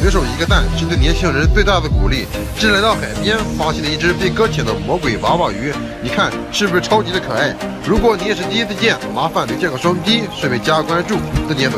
随手一个赞是对年轻人最大的鼓励。这来到海边，发现了一只被搁浅的魔鬼娃娃鱼，你看是不是超级的可爱？如果你也是第一次见，麻烦留下个双击，顺便加个关注，再见。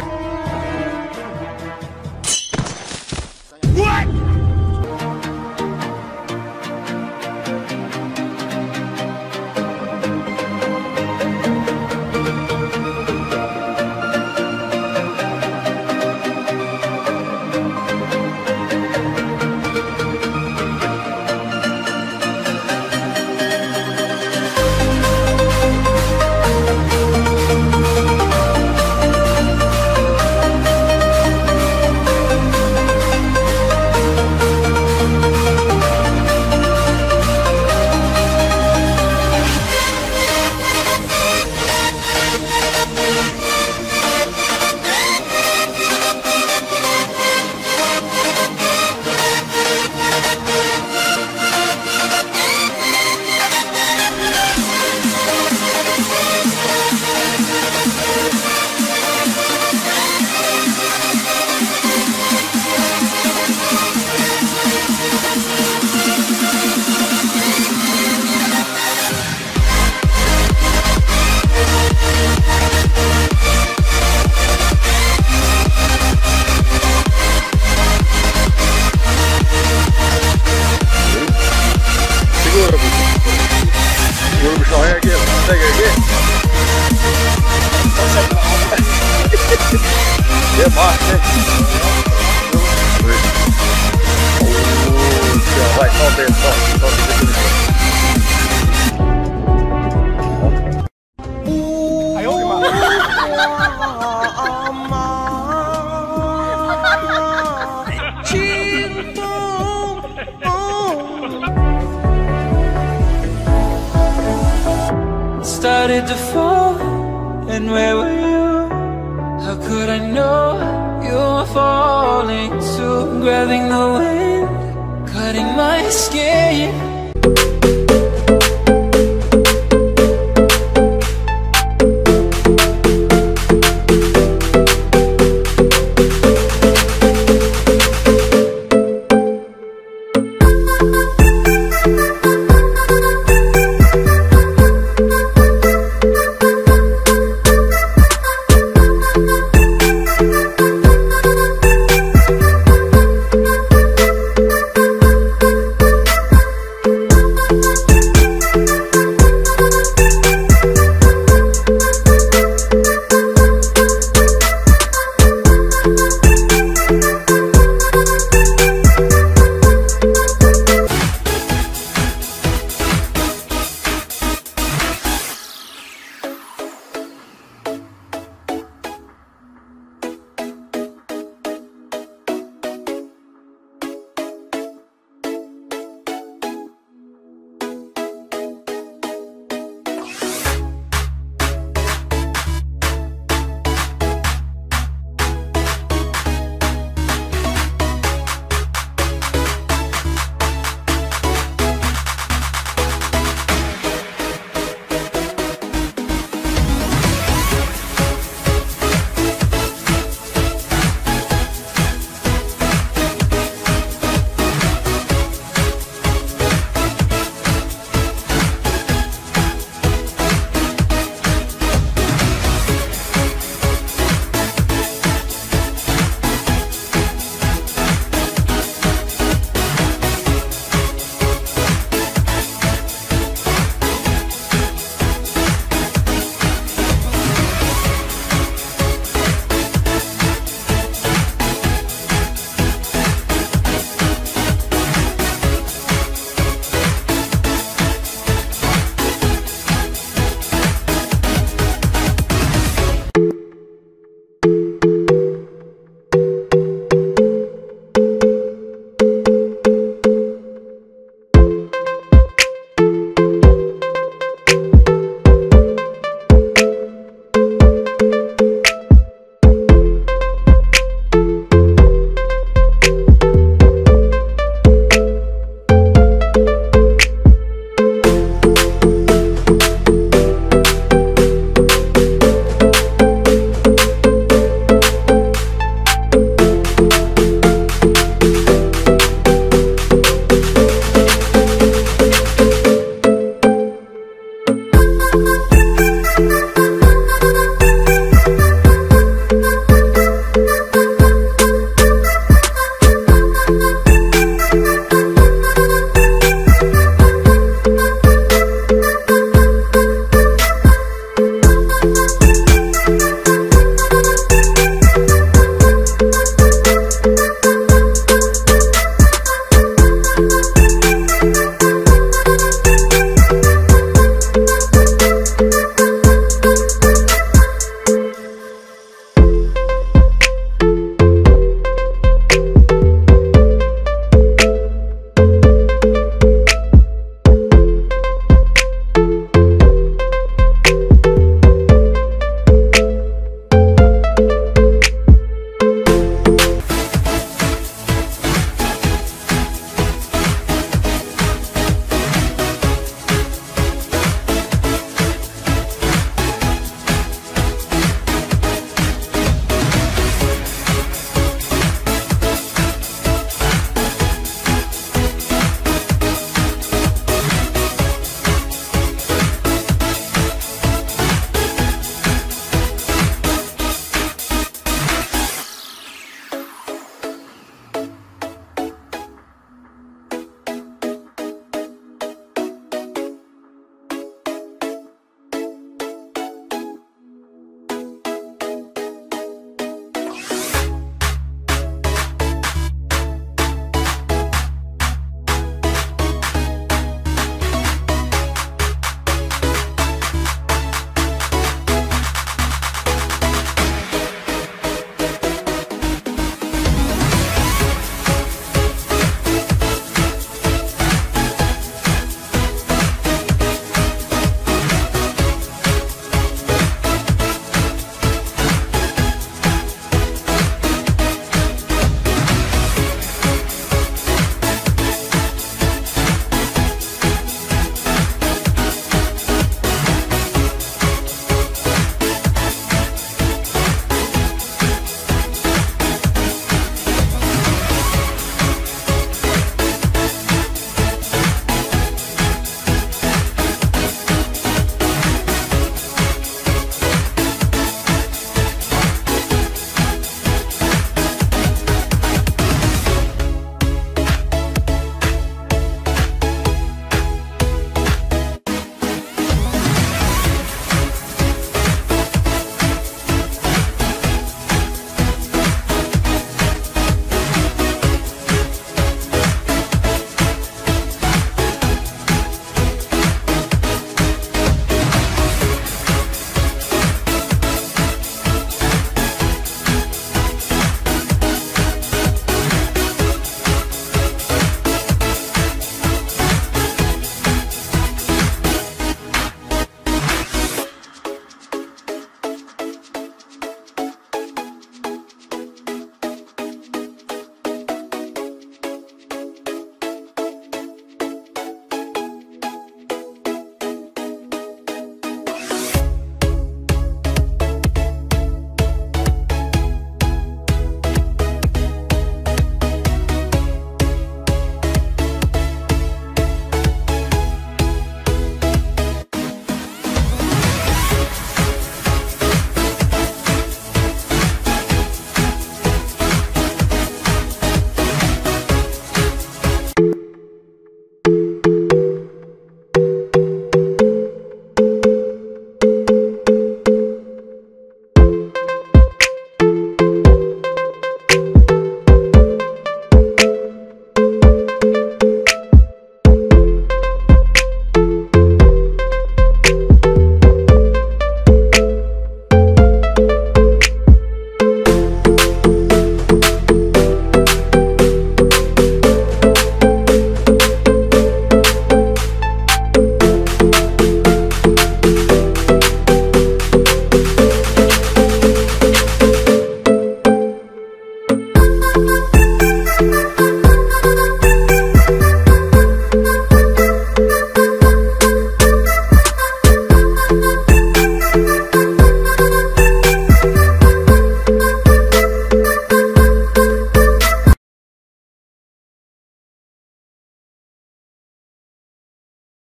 Where were you? How could I know you were falling too? Grabbing the wind, cutting my skin